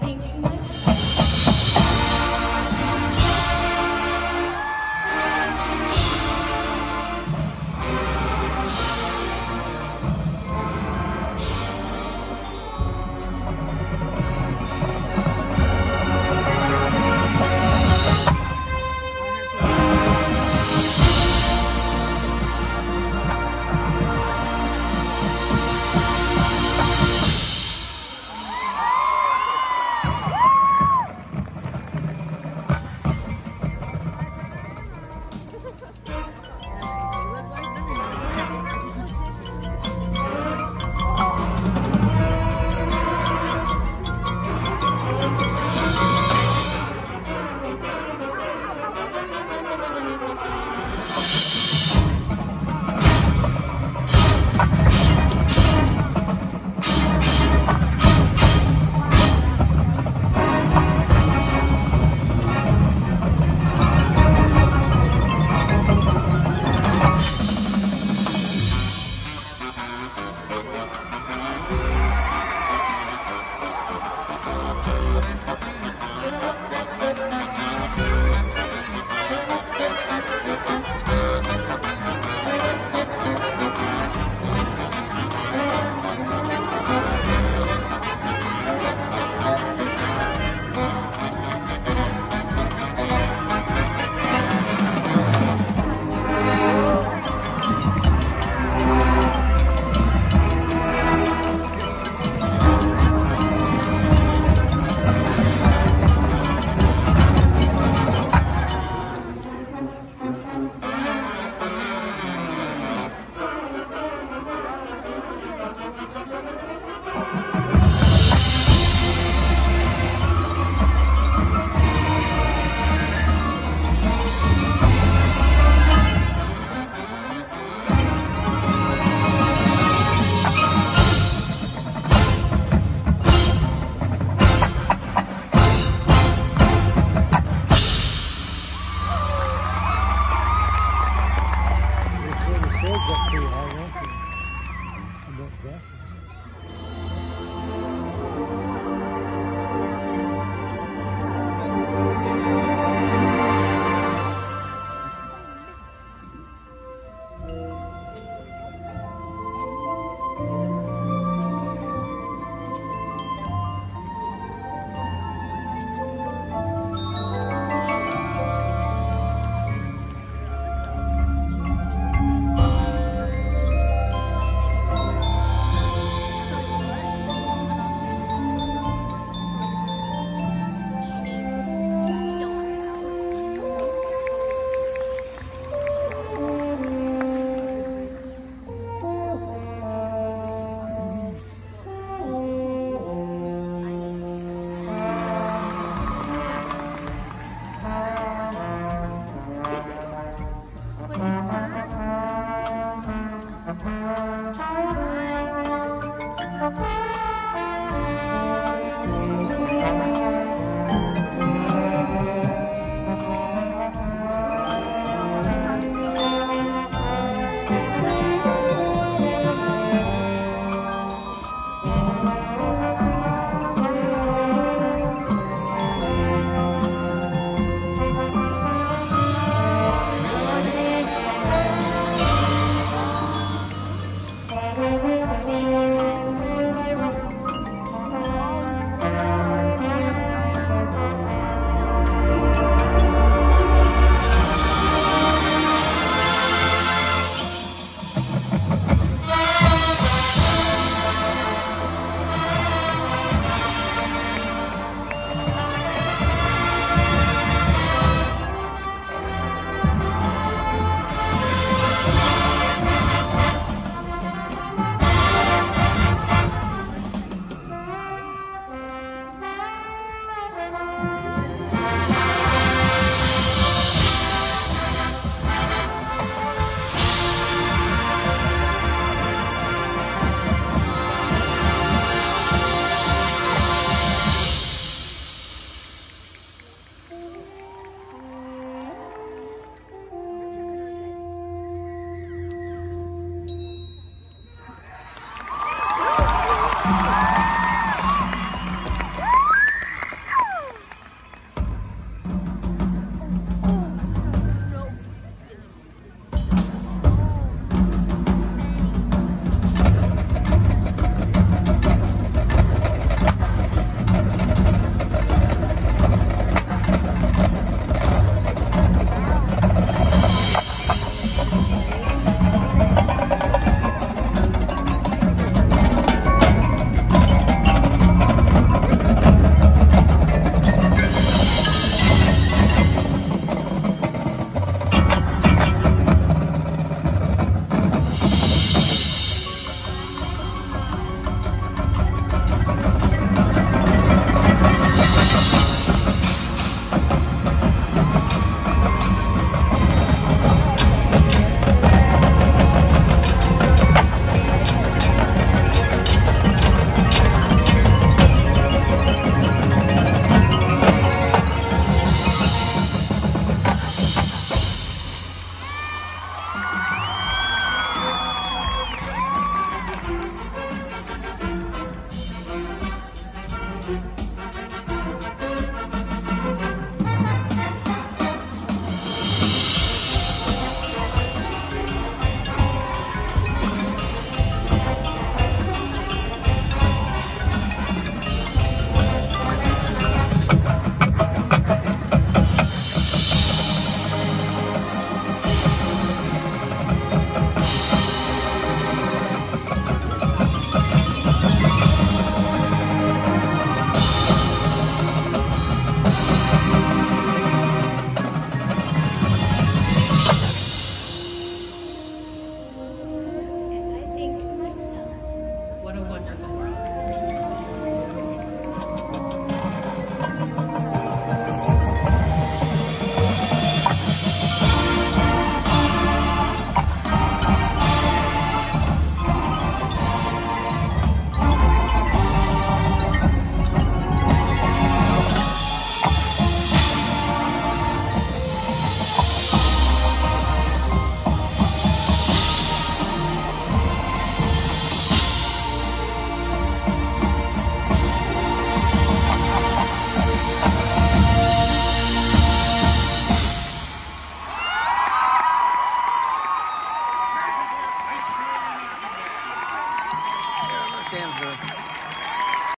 think you much.